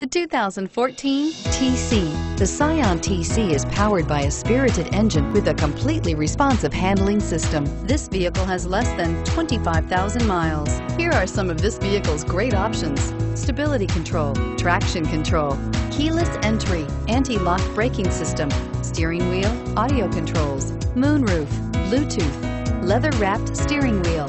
The 2014 TC. The Scion TC is powered by a spirited engine with a completely responsive handling system. This vehicle has less than 25,000 miles. Here are some of this vehicle's great options. Stability control, traction control, keyless entry, anti-lock braking system, steering wheel, audio controls, moonroof, Bluetooth, leather-wrapped steering wheel,